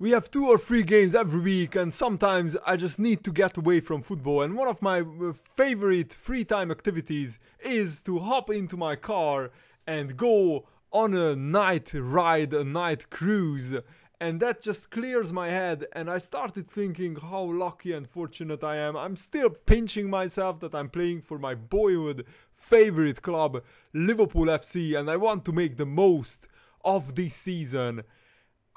We have two or three games every week, and sometimes I just need to get away from football. And one of my uh, favorite free time activities is to hop into my car and go on a night ride, a night cruise. And that just clears my head, and I started thinking how lucky and fortunate I am. I'm still pinching myself that I'm playing for my boyhood favorite club, Liverpool FC, and I want to make the most of this season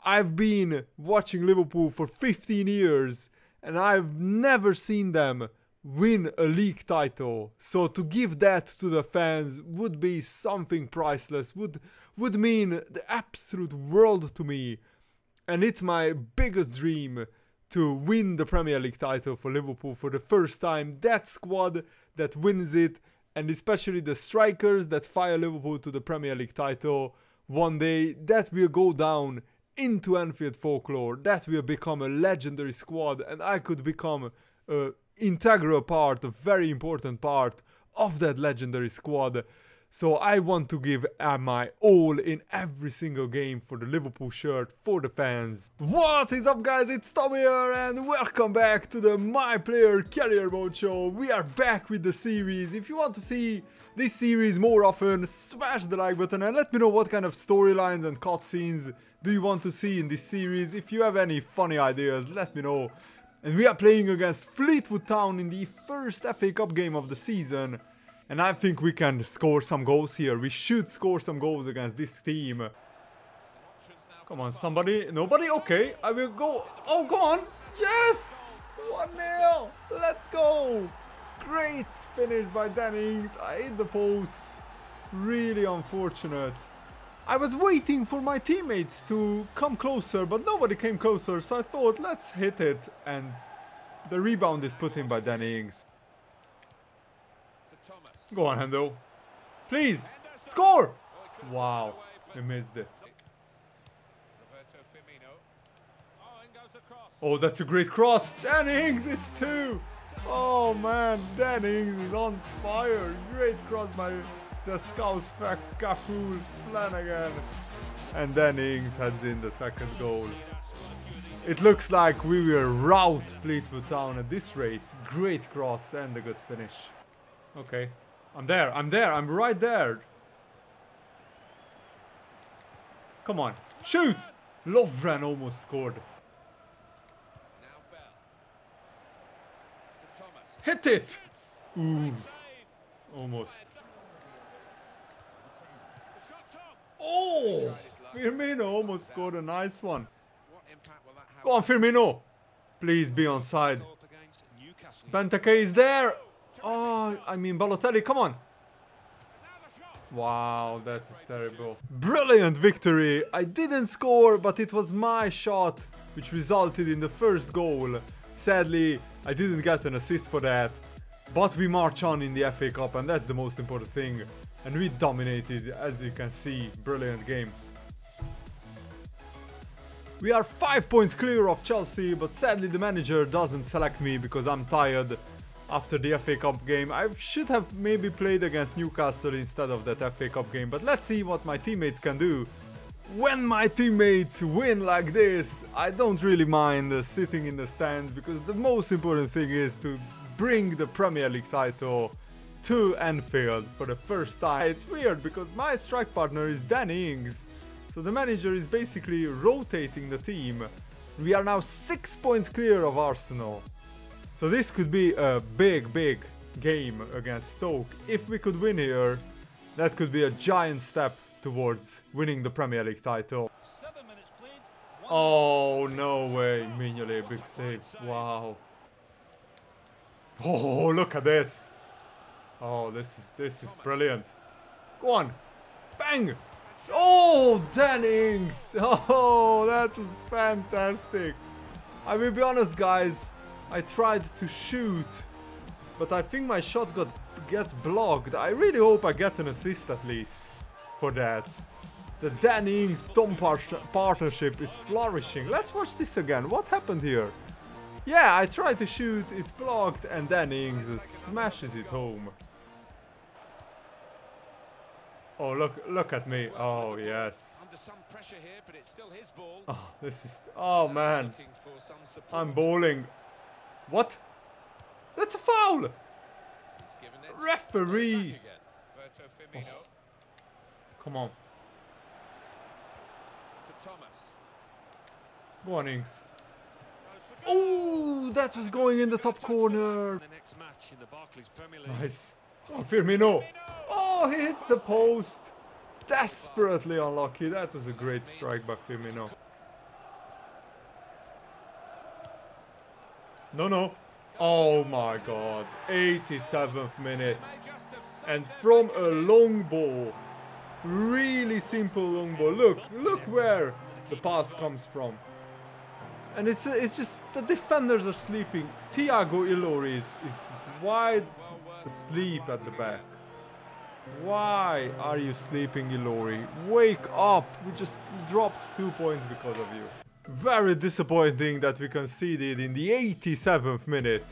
I've been watching Liverpool for 15 years and I've never seen them win a league title. So to give that to the fans would be something priceless, would would mean the absolute world to me. And it's my biggest dream to win the Premier League title for Liverpool for the first time. That squad that wins it and especially the strikers that fire Liverpool to the Premier League title one day that will go down into Anfield folklore, that will become a legendary squad and I could become a integral part, a very important part of that legendary squad. So I want to give uh, my all in every single game for the Liverpool shirt for the fans. What is up guys, it's Tom here and welcome back to the My Player Career Mode show. We are back with the series. If you want to see this series more often, smash the like button and let me know what kind of storylines and cutscenes do you want to see in this series? If you have any funny ideas, let me know. And we are playing against Fleetwood Town in the first FA Cup game of the season. And I think we can score some goals here. We should score some goals against this team. Come on, somebody. Nobody? Okay, I will go. Oh, go on. Yes! 1-0. Let's go. Great finish by Danny Ings. I hit the post. Really unfortunate. I was waiting for my teammates to come closer, but nobody came closer, so I thought, let's hit it. And the rebound is put in by Danny Ings. Go on, Hendo. Please, score! Wow, He missed it. Oh, that's a great cross. Danny Ings, it's two. Oh man, Danny Ings is on fire. Great cross by the Scouse Cafu Flanagan. And then Ings heads in the second goal. It looks like we will rout Fleetwood Town at this rate. Great cross and a good finish. Okay. I'm there. I'm there. I'm right there. Come on. Shoot! Lovren almost scored. Hit it! Ooh. Almost. Oh! Firmino almost scored a nice one. Go on, Firmino! Please be on side. Benteke is there! Oh, I mean Balotelli, come on! Wow, that is terrible. Brilliant victory! I didn't score, but it was my shot which resulted in the first goal. Sadly, I didn't get an assist for that. But we march on in the FA Cup and that's the most important thing and we dominated as you can see brilliant game we are 5 points clear of Chelsea but sadly the manager doesn't select me because I'm tired after the FA Cup game. I should have maybe played against Newcastle instead of that FA Cup game but let's see what my teammates can do. When my teammates win like this I don't really mind uh, sitting in the stands because the most important thing is to bring the Premier League title to Anfield for the first time. It's weird because my strike partner is Danny Ings, so the manager is basically rotating the team. We are now 6 points clear of Arsenal. So this could be a big, big game against Stoke. If we could win here, that could be a giant step towards winning the Premier League title. Oh, no way. Mignolet, big save. Wow. Oh, look at this. Oh, this is this is brilliant. Go on. Bang! Oh, Jennings! Oh, that was fantastic. I will be honest, guys. I tried to shoot, but I think my shot got gets blocked. I really hope I get an assist at least for that. The Danny Ings Tom par partnership is flourishing. Let's watch this again. What happened here? Yeah, I tried to shoot, it's blocked, and Danny Ings smashes it home. Oh, look, look at me. Oh, yes. Under some pressure here, but it's still his ball. Oh, this is... Oh, man. Looking for some support. I'm bowling. What? That's a foul! He's given it. Referee. Back again. Roberto Firmino oh. Come on. to Thomas. Go on, Ings. Goes for goal. Oh, that was going in the top corner. The next match in the Barclays Premier League. Nice. Oh, Firmino. Oh, he hits the post. Desperately unlucky. That was a great strike by Firmino. No, no. Oh my god. 87th minute. And from a long ball. Really simple long ball. Look, look where the pass comes from. And it's it's just the defenders are sleeping. Thiago Ilori is, is wide asleep at the back. Why are you sleeping, Ilori? Wake up! We just dropped two points because of you. Very disappointing that we conceded in the 87th minute.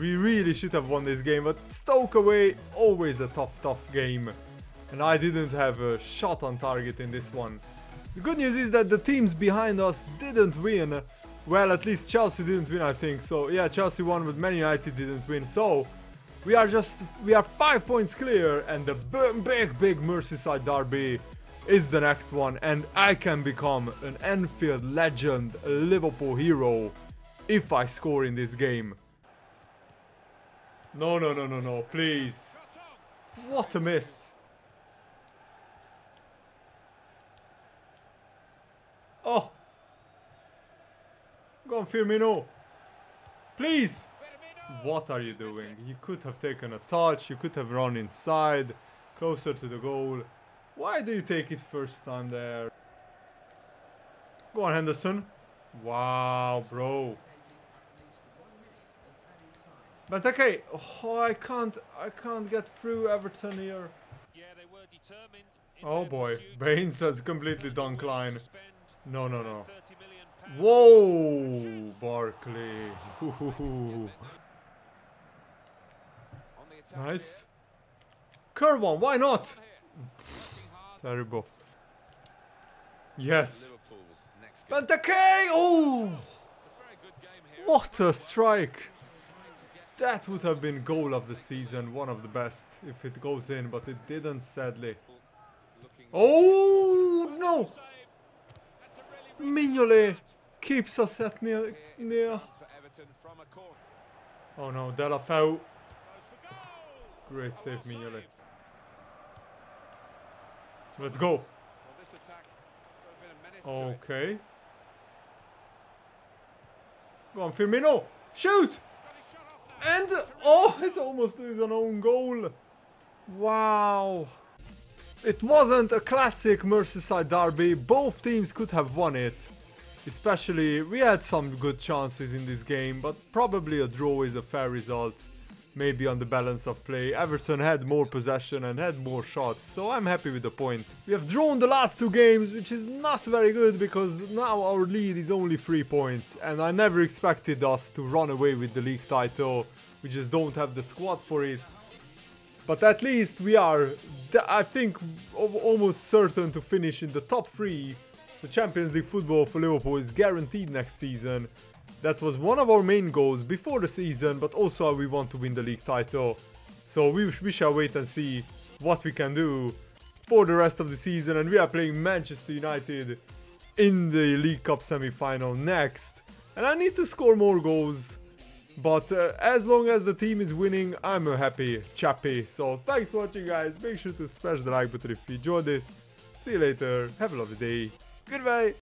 We really should have won this game, but Stoke away, always a tough, tough game. And I didn't have a shot on target in this one. The good news is that the teams behind us didn't win. Well, at least Chelsea didn't win, I think. So, yeah, Chelsea won, but Man United didn't win. So, we are just, we are five points clear, and the big, big, big Merseyside derby is the next one. And I can become an Anfield legend, a Liverpool hero, if I score in this game. No, no, no, no, no, please. What a miss. Oh. Go on, Firmino. Please. What are you doing? You could have taken a touch. You could have run inside, closer to the goal. Why do you take it first time there? Go on, Henderson. Wow, bro. But okay, oh, I can't, I can't get through Everton here. Yeah, they were determined. Oh boy. Baines has completely done Klein. willing to spend No, no, no. 30 million pounds. Whoa, Barkley. Nice. Curve one, why not? Here. Working hard. Terrible. Yes. Benteke! Oh! It's a very good game here. What a strike! That would have been goal of the season, one of the best, if it goes in, but it didn't, sadly. Oh no! save. Had to really reach Mignolet keeps us at near, here. It's a near. chance for Everton from a corner. Oh no, Deulofeu. Great save, Mignolet. saved. Let's go. Well, this attack could have been a to it. Okay. Go on, Firmino. Shoot! And oh, it almost is an own goal. Wow. It wasn't a classic Merseyside derby. Both teams could have won it. Especially, we had some good chances in this game, but probably a draw is a fair result. Maybe on the balance of play. Everton had more possession and had more shots, so I'm happy with the point. We have drawn the last two games, which is not very good because now our lead is only three points, and I never expected us to run away with the league title. We just don't have the squad for it. But at least we are, I think, almost certain to finish in the top three. So Champions League football for Liverpool is guaranteed next season. That was one of our main goals before the season, but also we want to win the league title. So we, we shall wait and see what we can do for the rest of the season. And we are playing Manchester United in the League Cup semi-final next. And I need to score more goals. But uh, as long as the team is winning, I'm a happy chappy. So thanks for watching guys. Make sure to smash the like button if you enjoyed this. See you later. Have a lovely day. Goodbye.